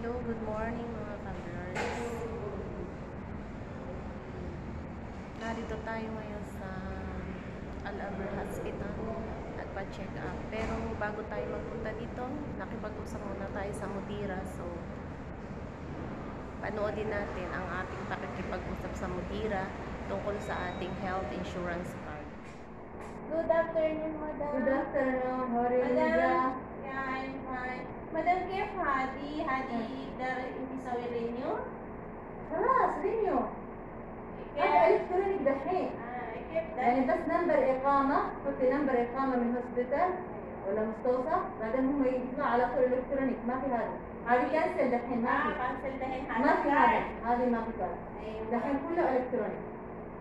Hello, good morning mga kablers. Narito tayo ngayon sa Al-Abr Hospital at pa-check up. Pero bago tayo magpunta dito, nakipag-usap muna tayo sa Mudira. So, panoodin natin ang ating pakikipag-usap sa Mudira tungkol sa ating health insurance card. Good afternoon, madam. Good afternoon. هذه يقدر يسوي رينيو؟ خلاص رينيو هذا الكترونيك دحين آه،؟ يعني بس نمبر إقامة. حطي نمبر إقامة من هوسبيتال ولا مستوصف. بعدين هم يطلع على طول إلكترونيك. ما في هذا. هذه كنسل دحين ما آه، في كنسل دحين. هذا ما في هذا. هذه ما في أيوة. دحين كله إلكترونيك.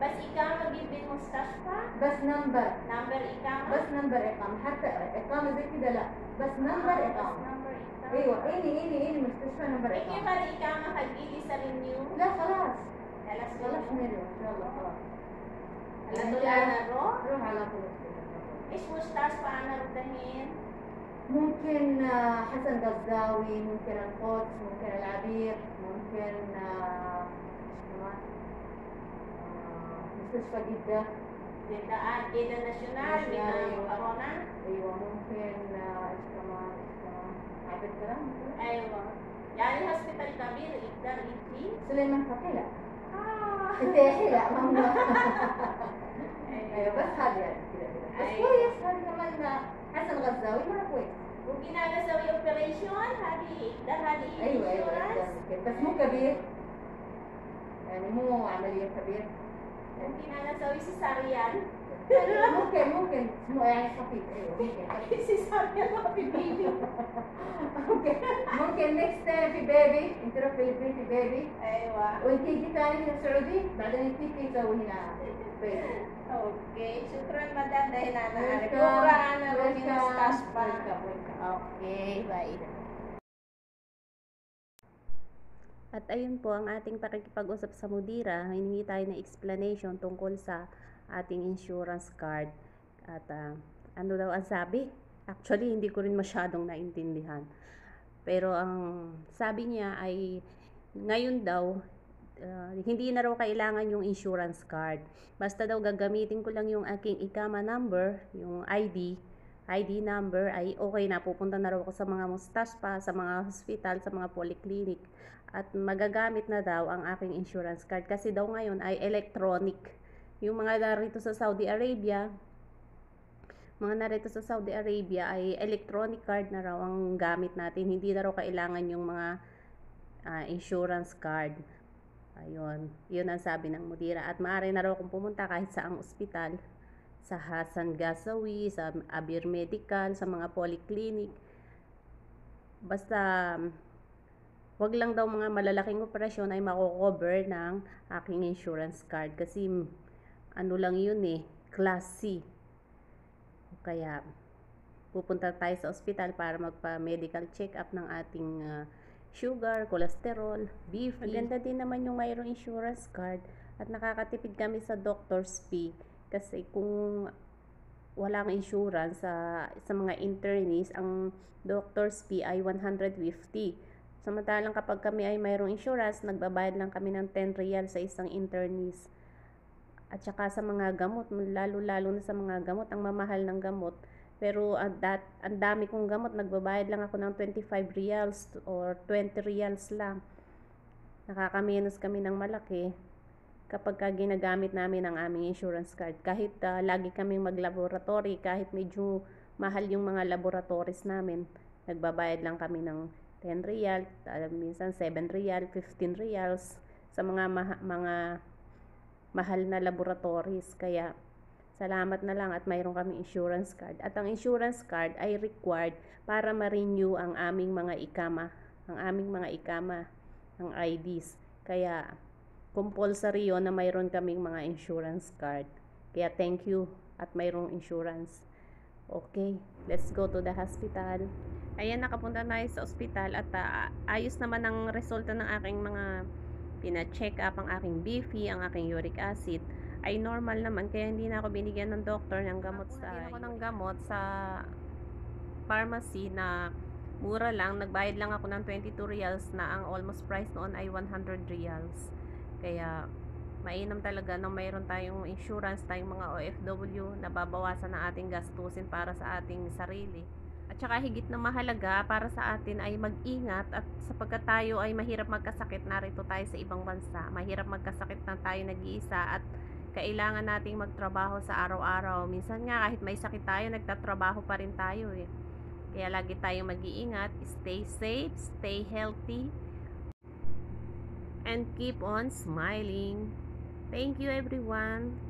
بس إقامة جيب بالمستشفى؟ بس نمبر. نمبر إقامة؟ بس نمبر إقامة. حتى إقامة زي كده لا. بس نمبر آه، أيوه إيه اللي إيه اللي إيه المستشفى أنا بقى في فريق عامه هتجيلي 7 لا خلاص خلاص خلاص يلا خلاص هلا أنا نروح روح على طول إيش مستشفى عملوا دهين ممكن حسن غزاوي ممكن القدس ممكن العبير ممكن مستشفى جدة جدة جدة ناشونال جدة كورونا أيوه ممكن إيش كمان أيوه. يعني هسبيتال ضمير الابدال فيه. سليمان فتيلة فتيلة ممنوع أيوه بس هذه يعني بس أيوة. كويس هذه كمان حسن غزاوي مره كويس. وجينا غزاوي اوبريشن هذه ده هذه أيوه أيوه, أيوة،, أيوة، بس مو كبير. يعني مو عملية كبيره ممكن أنا أسوي سيساريان ممكن ممكن Kaya kapit kayo. Kasi sabi ako baby. Okay. Mungkin next time, si baby. Intro Philippine, si baby. Aywa. Unti kita ni sa Saudi, bada ni Titi sa unina. Okay. Shukran, madam, dahil na na. Kuraan na rin yung stash pa. Okay, bye. At ayun po ang ating pakikipag-usap sa mudira, hiningi tayo ng explanation tungkol sa ating insurance card. At ah, ano daw ang sabi? Actually, hindi ko rin masyadong naintindihan. Pero ang sabi niya ay ngayon daw, ah, hindi na raw kailangan yung insurance card. Basta daw gagamitin ko lang yung aking ikama number, yung ID, ID number ay okay na. Pupunta na raw ako sa mga mustaspa, sa mga hospital, sa mga polyclinic. At magagamit na daw ang aking insurance card. Kasi daw ngayon ay electronic. Yung mga narito sa Saudi Arabia, mga narito sa Saudi Arabia ay electronic card na raw ang gamit natin. Hindi na raw kailangan yung mga ah, insurance card. Ayun, yun ang sabi ng mudira. At maaari na raw kung pumunta kahit sa ang ospital, sa Hassan Gasawi, sa Abir Medical, sa mga polyclinic. Basta, wag lang daw mga malalaking operasyon ay mako-cover ng aking insurance card. Kasi, ano lang yun eh, class C. Kaya, pupunta tayo sa ospital para magpa-medical check-up ng ating ah, sugar, cholesterol, BP. Maganda din naman yung mayroong insurance card at nakakatipid kami sa doctor's fee kasi kung walang insurance sa sa mga internees, ang doctor's fee ay 150. Samantalang kapag kami ay mayroong insurance, nagbabayad lang kami ng 10 real sa isang internees. At saka sa mga gamot, lalo-lalo na sa mga gamot, ang mamahal ng gamot. Pero ang, dat, ang dami kong gamot, nagbabayad lang ako ng 25 reals or 20 reals lang. Nakakaminos kami ng malaki kapag ka ginagamit namin ang aming insurance card. Kahit ah, lagi kaming maglaboratory, kahit medyo mahal yung mga laboratories namin, nagbabayad lang kami ng 10 real, ah, minsan 7 real, 15 reals sa mga mga mahal na laboratories. Kaya salamat na lang at mayroon kami insurance card. At ang insurance card ay required para ma-renew ang aming mga ikama, ang aming mga ikama, ang IDs. Kaya compulsory yon na mayroon kaming mga insurance card. Kaya thank you at mayroong insurance. Okay, let's go to the hospital. Ayan, nakapunta na sa ospital at ah, ayos naman ang resulta ng aking mga pina-check up ang aking BP, ang aking uric acid ay normal naman kaya hindi na ako binigyan ng doktor ng gamot sa ng gamot sa pharmacy na Mura lang, nagbayad lang ako ng 22 reals na ang almost price noon ay 100 reals. Kaya mainam talaga na mayroon tayong insurance tayong mga OFW na babawasan ng ating gastusin para sa ating sarili. At saka higit na mahalaga para sa atin ay mag-ingat at sapagkat tayo ay mahirap magkasakit, narito tayo sa ibang bansa. Mahirap magkasakit na tayo nag-iisa at kailangan nating magtrabaho sa araw-araw. Minsan nga kahit may sakit tayo, nagtatrabaho pa rin tayo eh. Kaya lagi tayong mag-iingat, stay safe, stay healthy, and keep on smiling. Thank you everyone.